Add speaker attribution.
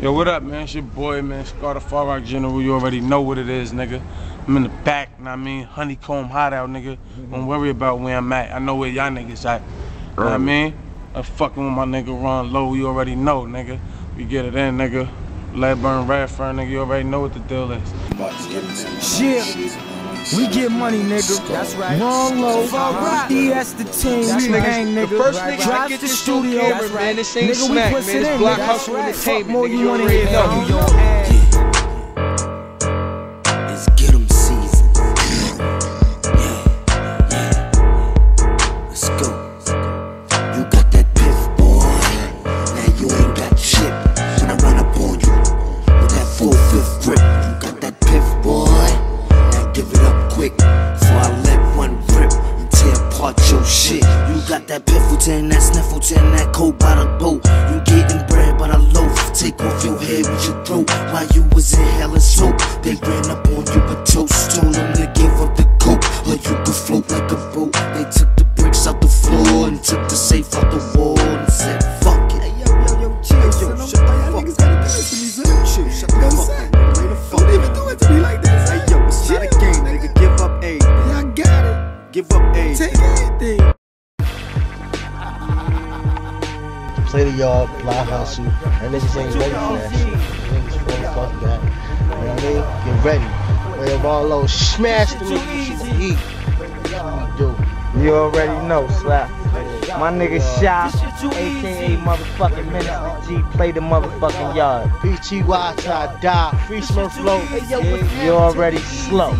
Speaker 1: Yo, what up, man? It's your boy, man. Scar the Far Rock General. You already know what it is, nigga. I'm in the back, and I mean, honeycomb hot out, nigga. Don't worry about where I'm at. I know where y'all niggas at. You know what I mean? I'm fucking with my nigga Ron Low. You already know, nigga. We get it in, nigga. Leadburn Radfern, nigga. You already know what the deal is.
Speaker 2: Yeah. We get money, nigga. That's right. Ron Low. Uh-huh. DS the team.
Speaker 3: That's
Speaker 2: we
Speaker 3: right.
Speaker 2: hang, nigga.
Speaker 3: The first
Speaker 2: right.
Speaker 3: nigga
Speaker 2: Drive
Speaker 3: to get
Speaker 2: to
Speaker 3: this
Speaker 2: studio.
Speaker 3: camera,
Speaker 2: That's
Speaker 3: man.
Speaker 2: right.
Speaker 3: This ain't
Speaker 2: nigga,
Speaker 3: smack,
Speaker 2: we push
Speaker 3: man.
Speaker 2: it
Speaker 3: It's
Speaker 2: in,
Speaker 3: Block
Speaker 2: nigga.
Speaker 3: Hustle
Speaker 2: That's right.
Speaker 3: Entertainment,
Speaker 2: Fuck more
Speaker 3: nigga.
Speaker 2: you
Speaker 3: You
Speaker 2: wanna
Speaker 3: already
Speaker 2: hear.
Speaker 3: know.
Speaker 4: Give it up quick before I let one rip and tear apart your shit. You got that piffleton, that sniffleton, that cold by the boat. You getting bread by the loaf. Take off your head with your throat while you was inhaling smoke. They ran up on you with toast, told
Speaker 5: play the yard, fly hustle, and niggas ain't ready for that shit. Niggas full fucking that. You know what I mean? Get ready. Play a ball low, smash the niggas, eat. You do?
Speaker 2: You already know, Slap. My nigga Shy, aka motherfucking Minister G, play the motherfucking yard.
Speaker 5: PTY till I die, free Smurf flow.
Speaker 2: You already slow.